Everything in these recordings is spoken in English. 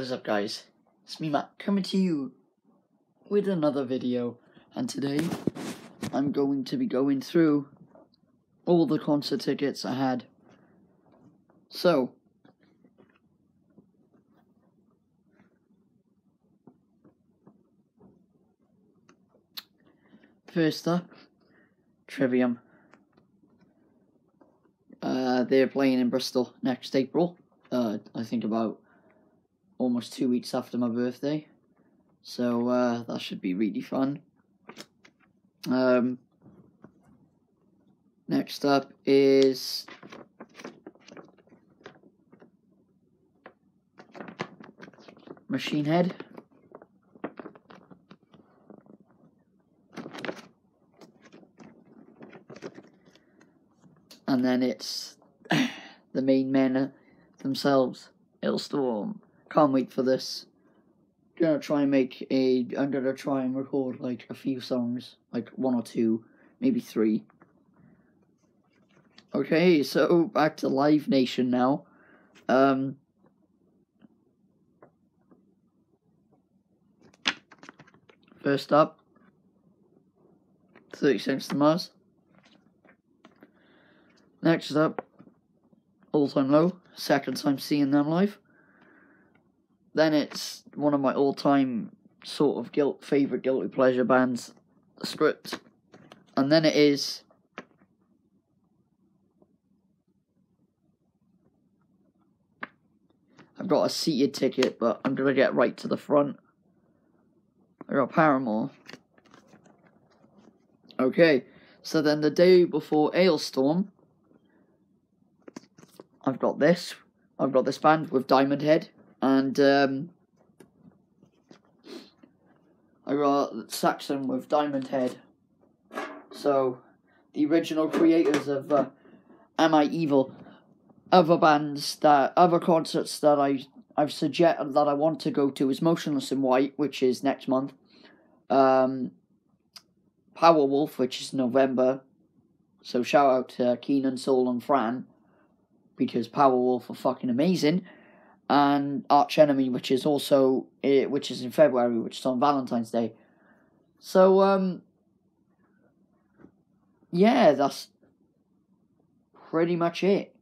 is up guys? It's me Matt coming to you with another video and today I'm going to be going through all the concert tickets I had. So First up, Trivium. Uh, they're playing in Bristol next April. Uh, I think about almost two weeks after my birthday. So uh, that should be really fun. Um, next up is Machine Head. And then it's the main men themselves, Halestorm. Can't wait for this. Gonna try and make a. I'm gonna try and record like a few songs, like one or two, maybe three. Okay, so back to Live Nation now. Um. First up, 30 Seconds to Mars. Next up, All Time Low, second time seeing them live. Then it's one of my all time sort of guilt favourite guilty pleasure bands, Script. And then it is I've got a seated ticket, but I'm gonna get right to the front. I got Paramore. Okay, so then the day before Halestorm, I've got this. I've got this band with Diamond Head, and um, I got Saxon with Diamond Head. So, the original creators of uh, Am I Evil, other bands that other concerts that I I've suggested that I want to go to is Motionless in White, which is next month. Um, Powerwolf, which is November. So shout out to Keenan, Soul, and Fran because Powerwolf are fucking amazing, and Arch Enemy, which is also uh, which is in February, which is on Valentine's Day. So um, yeah, that's pretty much it.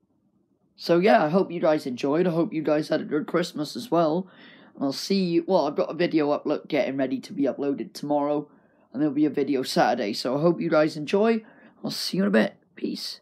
So yeah, I hope you guys enjoyed. I hope you guys had a good Christmas as well. I'll see you. Well, I've got a video upload getting ready to be uploaded tomorrow, and there'll be a video Saturday. So I hope you guys enjoy. I'll see you in a bit. Peace.